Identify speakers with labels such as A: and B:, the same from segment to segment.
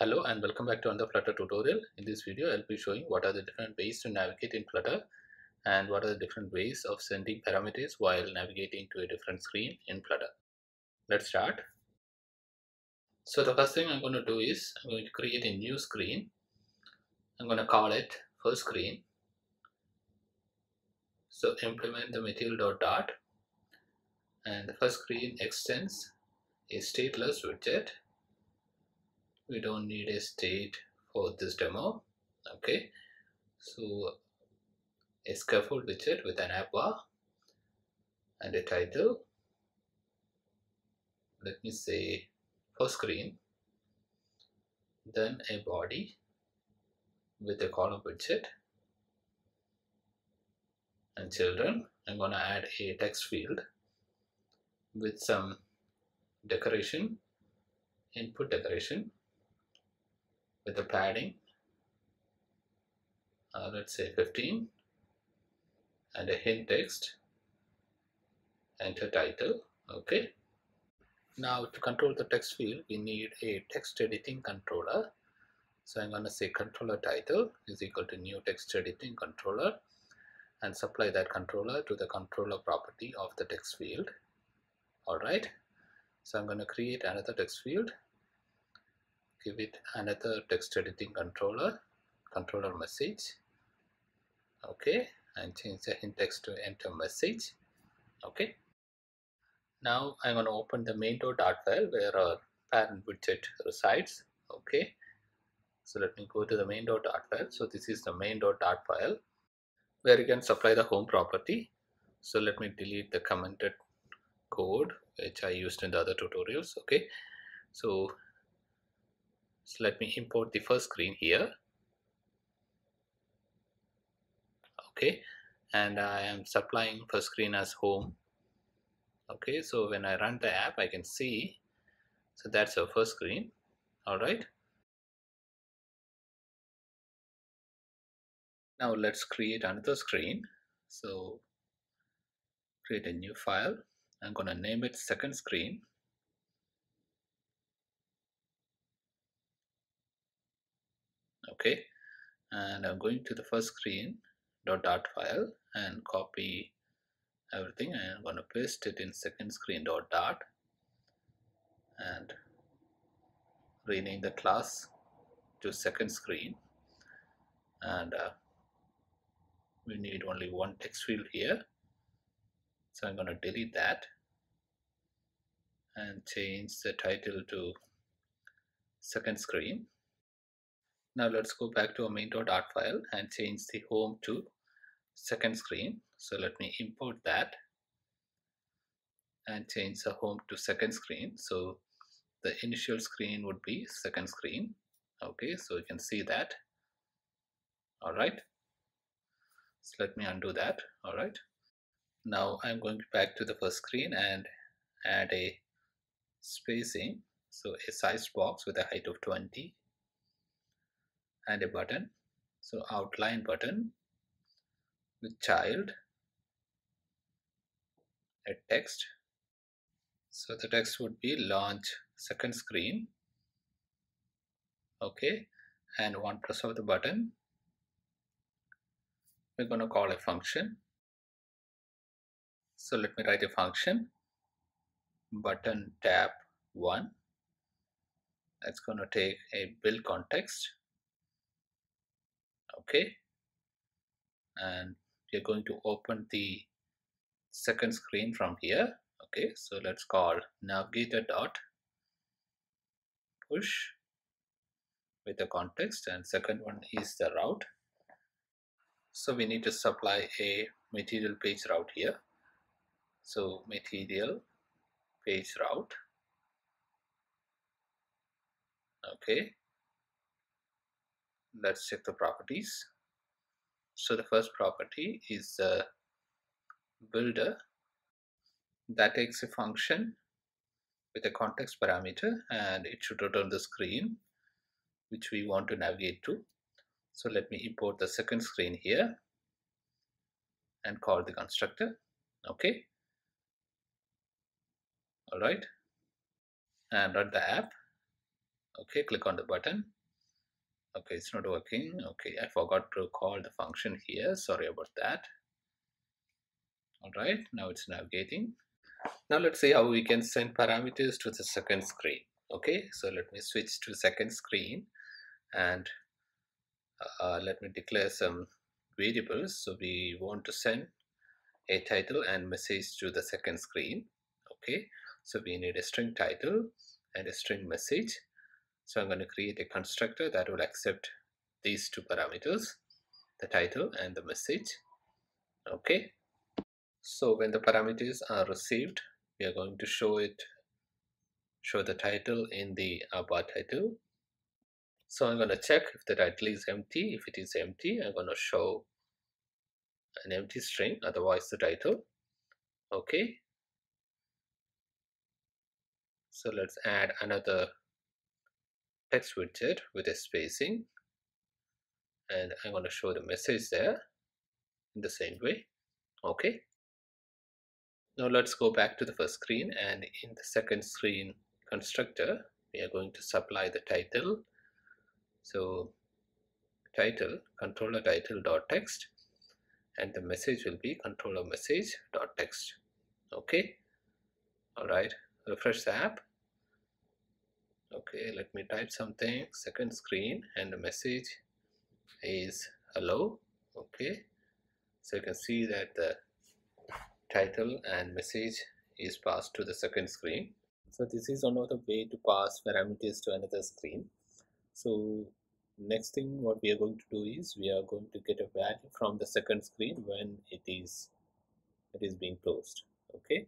A: Hello and welcome back to another Flutter tutorial. In this video, I'll be showing what are the different ways to navigate in Flutter and what are the different ways of sending parameters while navigating to a different screen in Flutter. Let's start. So the first thing I'm going to do is I'm going to create a new screen. I'm going to call it first screen. So implement the material dot dart and the first screen extends a stateless widget we don't need a state for this demo okay? So a scaffold widget with an app bar and a title. Let me say for screen then a body with a column widget and children. I'm gonna add a text field with some decoration input decoration with the padding. Uh, let's say 15 and a hint text. Enter title. Okay. Now to control the text field we need a text editing controller. So I'm going to say controller title is equal to new text editing controller. And supply that controller to the controller property of the text field. Alright so I'm going to create another text field give it another text editing controller controller message. Okay and change the hint text to enter message. Okay. Now I'm going to open the main.dart file where our parent widget resides. Okay. So let me go to the main.dart file. So this is the main.dart file where you can supply the home property. So let me delete the commented code which I used in the other tutorials. Okay. So so let me import the first screen here. Okay. And I am supplying first screen as home. Okay. So when I run the app I can see. So that's our first screen. All right. Now let's create another screen. So create a new file. I'm gonna name it second screen okay. And I'm going to the first screen dot dart file and copy everything and I'm going to paste it in second screen dot dart and rename the class to second screen. And uh, we need only one text field here. So I'm going to delete that and change the title to second screen now let's go back to our main.dart file and change the home to second screen. So let me import that and change the home to second screen. So the initial screen would be second screen. Okay, so you can see that. All right. So let me undo that. All right. Now I'm going back to the first screen and add a spacing. So a size box with a height of 20 and a button. So outline button with child a text. So the text would be launch second screen. Okay and one press of the button. We're going to call a function. So let me write a function. Button tap 1 that's going to take a build context okay? And we're going to open the second screen from here okay? So let's call navigator dot push with the context and second one is the route. So we need to supply a material page route here. So material page route okay let's check the properties. So the first property is the builder. That takes a function with a context parameter and it should return the screen which we want to navigate to. So let me import the second screen here and call the constructor. Okay. All right. And run the app. Okay click on the button okay it's not working. Okay I forgot to call the function here. Sorry about that. All right now it's navigating. Now let's see how we can send parameters to the second screen. Okay so let me switch to second screen and uh, let me declare some variables. So we want to send a title and message to the second screen. Okay so we need a string title and a string message so I'm going to create a constructor that will accept these two parameters the title and the message. Okay. So when the parameters are received we are going to show it show the title in the bar title. So I'm going to check if the title is empty. If it is empty I'm going to show an empty string otherwise the title. Okay. So let's add another text widget with a spacing. And I'm going to show the message there in the same way. Okay. Now let's go back to the first screen and in the second screen constructor we are going to supply the title. So title controller title dot text and the message will be controller message dot text. Okay. All right. Refresh the app okay let me type something. Second screen and the message is hello. Okay so you can see that the title and message is passed to the second screen. So this is another way to pass parameters to another screen. So next thing what we are going to do is we are going to get a value from the second screen when it is it is being closed. Okay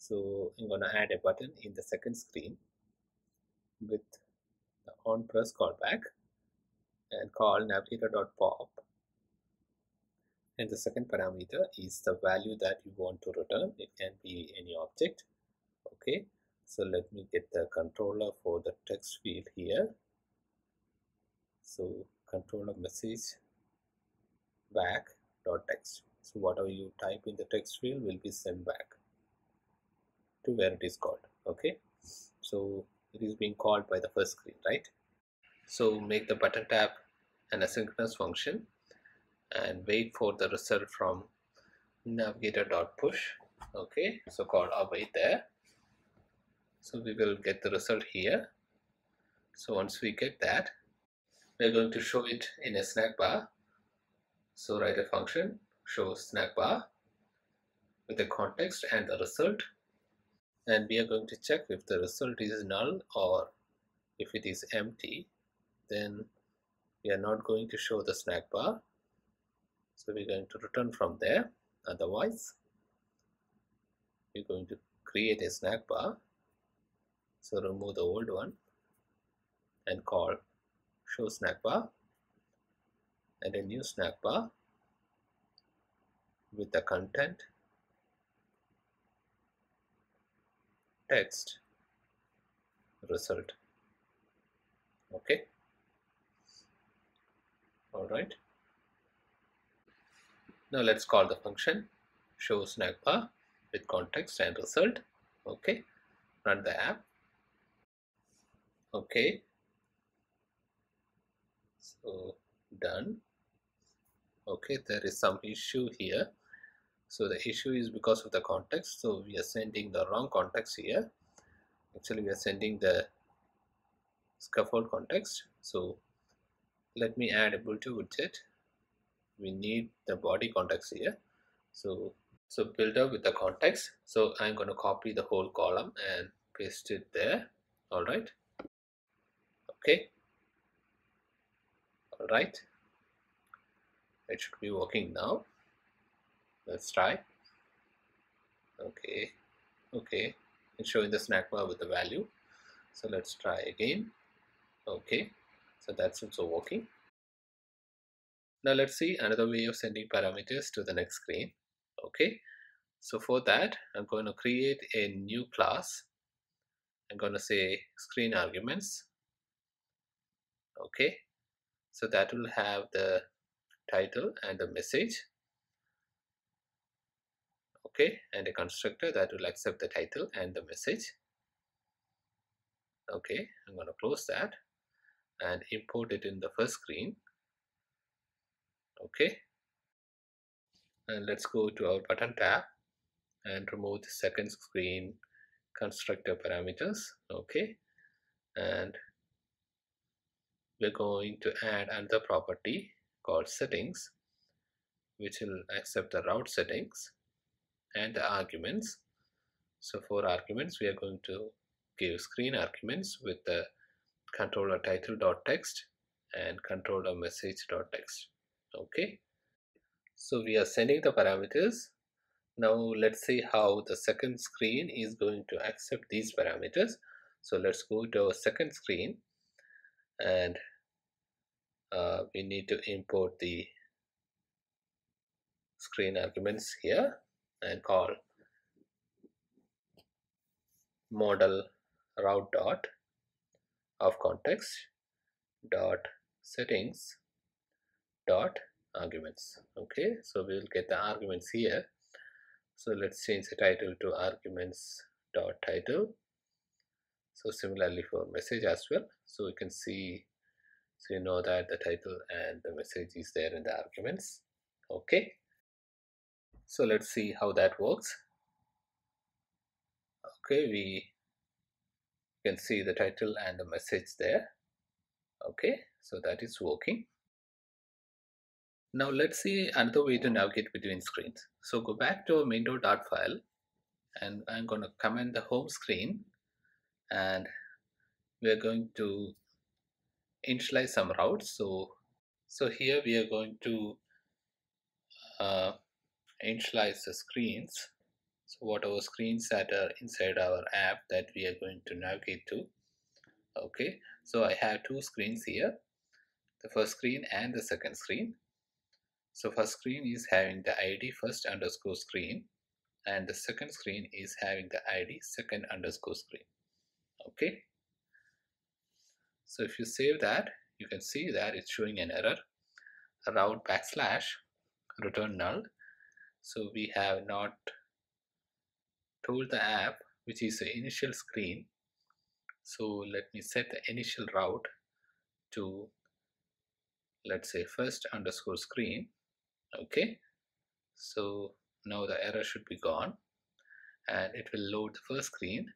A: so I'm gonna add a button in the second screen with the on press callback and call navigator.pop and the second parameter is the value that you want to return. It can be any object. Okay so let me get the controller for the text field here. So controller message back dot text. So whatever you type in the text field will be sent back to where it is called. Okay so it is being called by the first screen right? So make the button tap an asynchronous function and wait for the result from navigator.push okay so called await there. So we will get the result here. So once we get that we're going to show it in a snack bar. So write a function show snack bar with the context and the result and we are going to check if the result is null or if it is empty then we are not going to show the snack bar. So we're going to return from there. Otherwise we're going to create a snack bar. So remove the old one and call show snack bar and a new snack bar with the content text result. Okay? All right. Now let's call the function show snack bar with context and result. Okay? Run the app. Okay? So done. Okay there is some issue here so the issue is because of the context. So we are sending the wrong context here. Actually we are sending the scaffold context. So let me add a builder widget. We need the body context here. So so builder with the context. So i'm going to copy the whole column and paste it there. All right. Okay. All right. It should be working now let's try okay. Okay. It's showing the snack bar with the value. So let's try again. Okay. So that's also working. Now let's see another way of sending parameters to the next screen. Okay. So for that I'm going to create a new class. I'm going to say screen arguments. Okay. So that will have the title and the message okay and a constructor that will accept the title and the message. Okay I'm going to close that and import it in the first screen. Okay. And let's go to our button tap and remove the second screen constructor parameters. Okay. And we're going to add another property called settings which will accept the route settings and the arguments. So for arguments. We are going to give screen arguments with the controller title dot text and controller message dot text. Okay? So we are sending the parameters. Now let's see how the second screen is going to accept these parameters. So let's go to our second screen. And uh, we need to import the screen arguments here Uh, and call modal route dot of context dot settings dot arguments. Okay so we will get the arguments here. So let's change the title to arguments dot title. So similarly for message as well. So we can see so you know that the title and the message is there in the arguments. Okay so let's see how that works. Okay we can see the title and the message there. Okay so that is working. Now let's see another way to navigate between screens. So go back to our main.dart file and I'm going to comment the home screen and we're going to initialize some routes. So so here we are going to uh, initialize the screens. So whatever screens that are inside our app that we are going to navigate to. Okay so I have two screens here the first screen and the second screen. So first screen is having the id first underscore screen and the second screen is having the id second underscore screen. Okay so if you save that you can see that it's showing an error. Route backslash return null so we have not told the app which is the initial screen. So let me set the initial route to let's say first underscore screen. Okay. So now the error should be gone and it will load the first screen.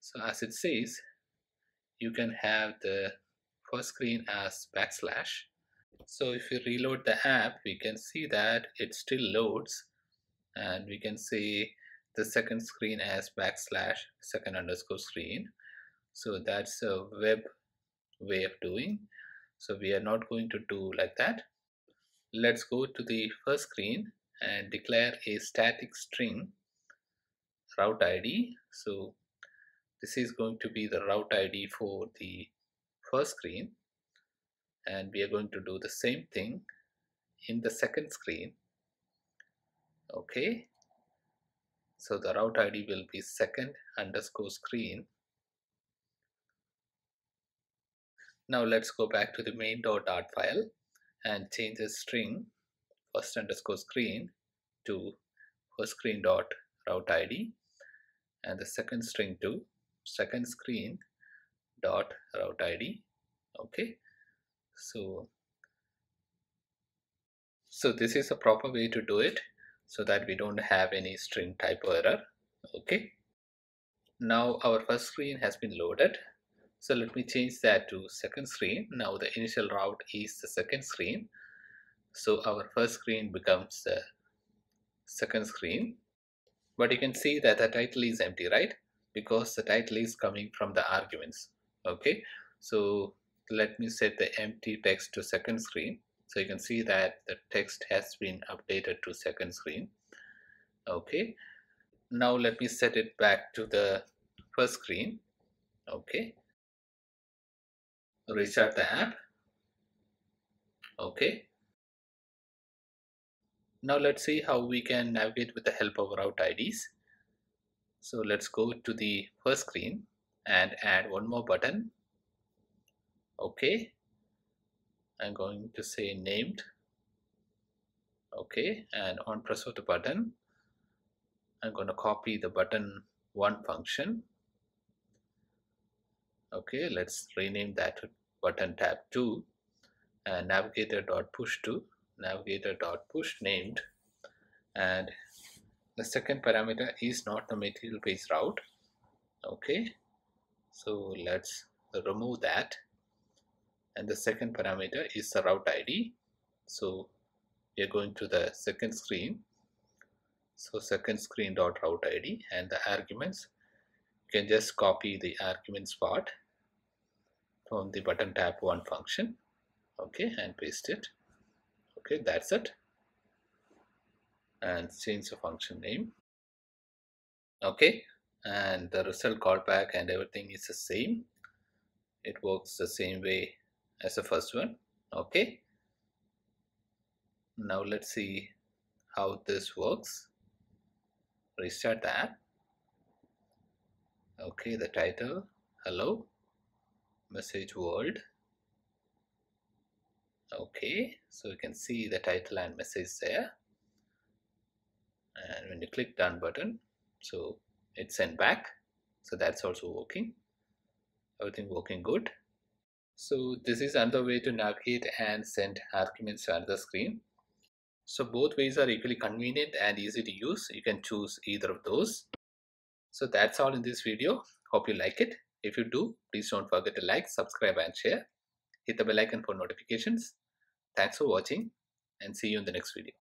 A: So as it says you can have the first screen as backslash. So if you reload the app we can see that it still loads and we can see the second screen as backslash second underscore screen. So that's a web way of doing. So we are not going to do like that. Let's go to the first screen and declare a static string route id so this is going to be the route id for the first screen. And we are going to do the same thing in the second screen okay so the route ID will be second underscore screen. Now let's go back to the main.dart file and change the string first underscore screen to first screen dot route ID and the second string to second screen dot route ID. Okay, so so this is a proper way to do it so that we don't have any string typo error okay? Now our first screen has been loaded. So let me change that to second screen. Now the initial route is the second screen. So our first screen becomes the second screen. But you can see that the title is empty right? Because the title is coming from the arguments okay? So let me set the empty text to second screen so you can see that the text has been updated to second screen. Okay. Now let me set it back to the first screen. Okay. Restart the app. Okay. Now let's see how we can navigate with the help of route IDs so let's go to the first screen and add one more button. Okay I'm going to say named. Okay and on press of the button I'm going to copy the button one function. Okay let's rename that button tap to uh, navigator dot push to navigator dot push named. And the second parameter is not the material page route. Okay so let's remove that and the second parameter is the route id so we are going to the second screen. So second screen dot route id and the arguments. You can just copy the arguments part from the button tap one function. Okay and paste it. Okay that's it. And change the function name. Okay and the result callback and everything is the same. It works the same way as the first one. Okay. Now let's see how this works. Restart the app okay the title. Hello. Message world. Okay so you can see the title and message there. And when you click done button so it's sent back. So that's also working. Everything working good so this is another way to navigate and send arguments to another screen. So both ways are equally convenient and easy to use. You can choose either of those. So that's all in this video. Hope you like it. If you do please don't forget to like subscribe and share. Hit the bell icon for notifications. Thanks for watching and see you in the next video